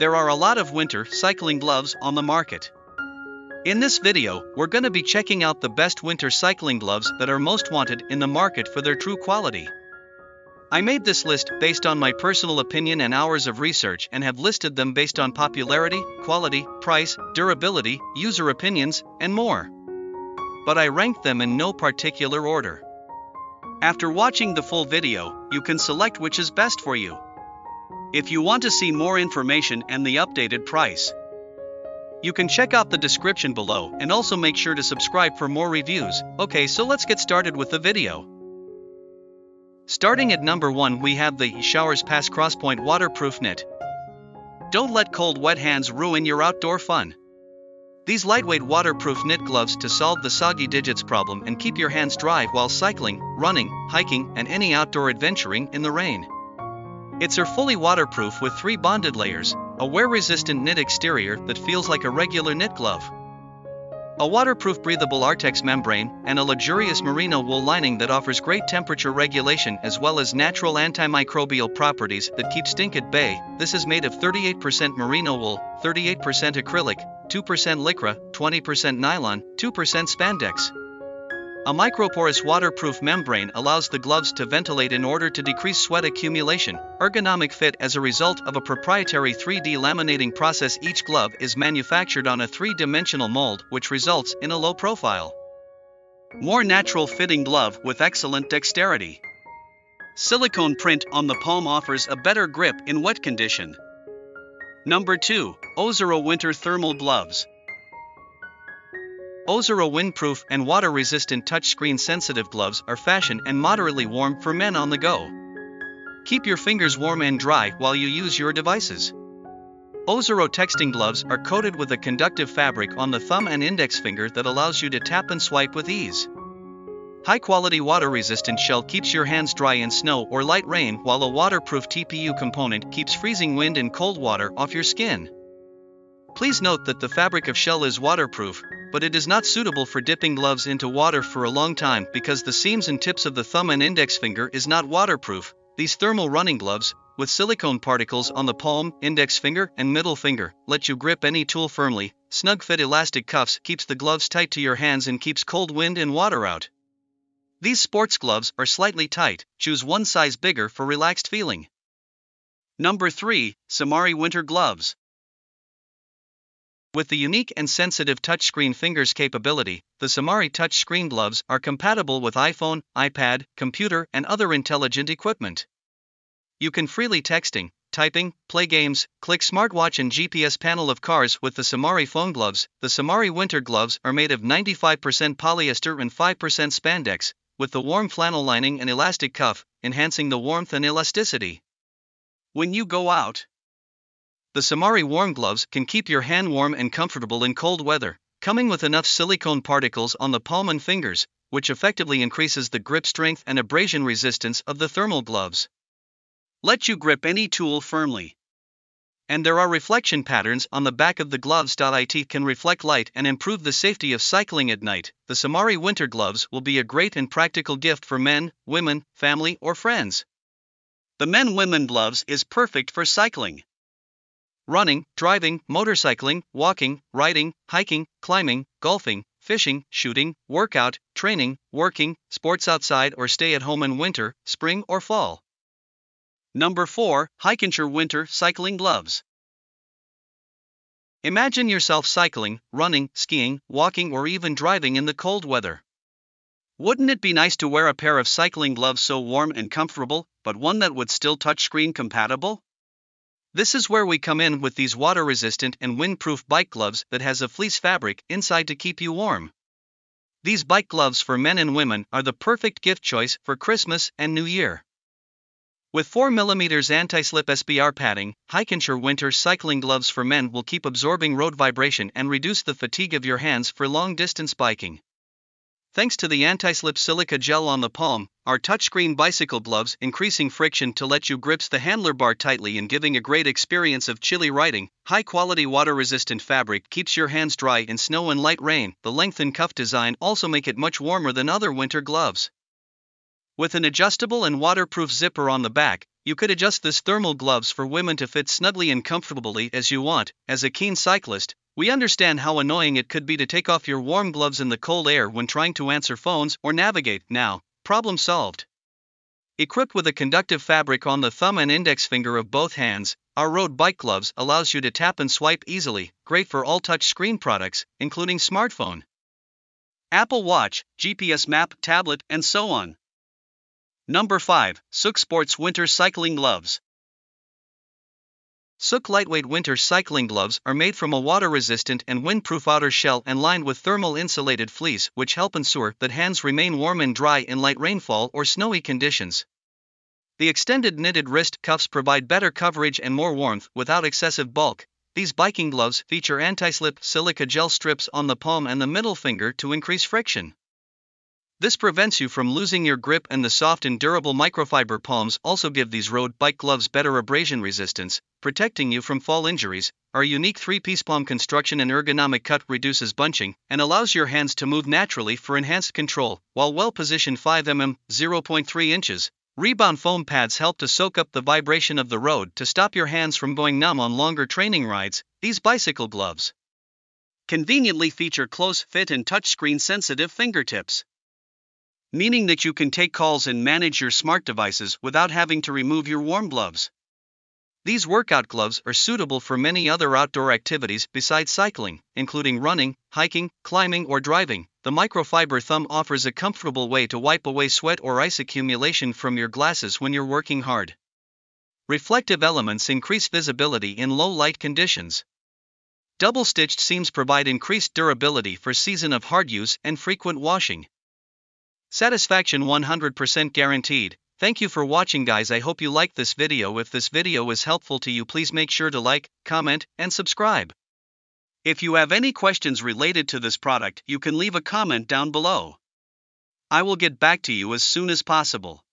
There are a lot of winter cycling gloves on the market. In this video, we're going to be checking out the best winter cycling gloves that are most wanted in the market for their true quality. I made this list based on my personal opinion and hours of research and have listed them based on popularity, quality, price, durability, user opinions, and more. But I ranked them in no particular order. After watching the full video, you can select which is best for you. If you want to see more information and the updated price, you can check out the description below and also make sure to subscribe for more reviews. Okay, so let's get started with the video. Starting at number 1 we have the Showers Pass Crosspoint Waterproof Knit. Don't let cold wet hands ruin your outdoor fun. These lightweight waterproof knit gloves to solve the soggy digits problem and keep your hands dry while cycling, running, hiking, and any outdoor adventuring in the rain. It's are fully waterproof with three bonded layers, a wear-resistant knit exterior that feels like a regular knit glove, a waterproof breathable Artex membrane, and a luxurious merino wool lining that offers great temperature regulation as well as natural antimicrobial properties that keep stink at bay. This is made of 38% merino wool, 38% acrylic, 2% lycra, 20% nylon, 2% spandex. A microporous waterproof membrane allows the gloves to ventilate in order to decrease sweat accumulation. Ergonomic fit as a result of a proprietary 3D laminating process. Each glove is manufactured on a three dimensional mold, which results in a low profile. More natural fitting glove with excellent dexterity. Silicone print on the palm offers a better grip in wet condition. Number 2. Ozero Winter Thermal Gloves. Ozero windproof and water-resistant touchscreen sensitive gloves are fashion and moderately warm for men on the go. Keep your fingers warm and dry while you use your devices. Ozero texting gloves are coated with a conductive fabric on the thumb and index finger that allows you to tap and swipe with ease. High-quality water-resistant shell keeps your hands dry in snow or light rain while a waterproof TPU component keeps freezing wind and cold water off your skin. Please note that the fabric of shell is waterproof, but it is not suitable for dipping gloves into water for a long time because the seams and tips of the thumb and index finger is not waterproof. These thermal running gloves, with silicone particles on the palm, index finger, and middle finger, let you grip any tool firmly. Snug fit elastic cuffs keeps the gloves tight to your hands and keeps cold wind and water out. These sports gloves are slightly tight, choose one size bigger for relaxed feeling. Number 3, Simari Winter Gloves. With the unique and sensitive touchscreen fingers capability, the Simari touchscreen gloves are compatible with iPhone, iPad, computer, and other intelligent equipment. You can freely texting, typing, play games, click smartwatch and GPS panel of cars with the Simari phone gloves. The Simari winter gloves are made of 95% polyester and 5% spandex, with the warm flannel lining and elastic cuff, enhancing the warmth and elasticity. When you go out, the Simari warm gloves can keep your hand warm and comfortable in cold weather, coming with enough silicone particles on the palm and fingers, which effectively increases the grip strength and abrasion resistance of the thermal gloves. Let you grip any tool firmly. And there are reflection patterns on the back of the gloves. It can reflect light and improve the safety of cycling at night. The Simari winter gloves will be a great and practical gift for men, women, family, or friends. The men women gloves is perfect for cycling running, driving, motorcycling, walking, riding, hiking, climbing, golfing, fishing, shooting, workout, training, working, sports outside or stay at home in winter, spring, or fall. Number 4. Hikenture Winter Cycling Gloves. Imagine yourself cycling, running, skiing, walking, or even driving in the cold weather. Wouldn't it be nice to wear a pair of cycling gloves so warm and comfortable, but one that would still touchscreen compatible? This is where we come in with these water resistant and windproof bike gloves that has a fleece fabric inside to keep you warm. These bike gloves for men and women are the perfect gift choice for Christmas and New Year. With 4mm anti-slip SBR padding, Hikenture winter cycling gloves for men will keep absorbing road vibration and reduce the fatigue of your hands for long distance biking. Thanks to the anti-slip silica gel on the palm, our touchscreen bicycle gloves increasing friction to let you grips the handler bar tightly and giving a great experience of chilly riding. High quality water resistant fabric keeps your hands dry in snow and light rain. The lengthened cuff design also make it much warmer than other winter gloves. With an adjustable and waterproof zipper on the back, You could adjust this thermal gloves for women to fit snugly and comfortably as you want. As a keen cyclist, we understand how annoying it could be to take off your warm gloves in the cold air when trying to answer phones or navigate. Now, problem solved. Equipped with a conductive fabric on the thumb and index finger of both hands, our road Bike Gloves allows you to tap and swipe easily, great for all touch screen products, including smartphone, Apple Watch, GPS map, tablet, and so on. Number 5. Souke Sports Winter Cycling Gloves. Souke lightweight winter cycling gloves are made from a water resistant and windproof outer shell and lined with thermal insulated fleece, which help ensure that hands remain warm and dry in light rainfall or snowy conditions. The extended knitted wrist cuffs provide better coverage and more warmth without excessive bulk. These biking gloves feature anti slip silica gel strips on the palm and the middle finger to increase friction. This prevents you from losing your grip, and the soft and durable microfiber palms also give these road bike gloves better abrasion resistance, protecting you from fall injuries. Our unique three piece palm construction and ergonomic cut reduces bunching and allows your hands to move naturally for enhanced control, while well positioned 5 mm 0.3 inches. Rebound foam pads help to soak up the vibration of the road to stop your hands from going numb on longer training rides. These bicycle gloves conveniently feature close fit and touchscreen sensitive fingertips meaning that you can take calls and manage your smart devices without having to remove your warm gloves. These workout gloves are suitable for many other outdoor activities besides cycling, including running, hiking, climbing, or driving. The microfiber thumb offers a comfortable way to wipe away sweat or ice accumulation from your glasses when you're working hard. Reflective elements increase visibility in low light conditions. Double stitched seams provide increased durability for season of hard use and frequent washing. Satisfaction 100% guaranteed. Thank you for watching guys I hope you liked this video if this video was helpful to you please make sure to like, comment, and subscribe. If you have any questions related to this product you can leave a comment down below. I will get back to you as soon as possible.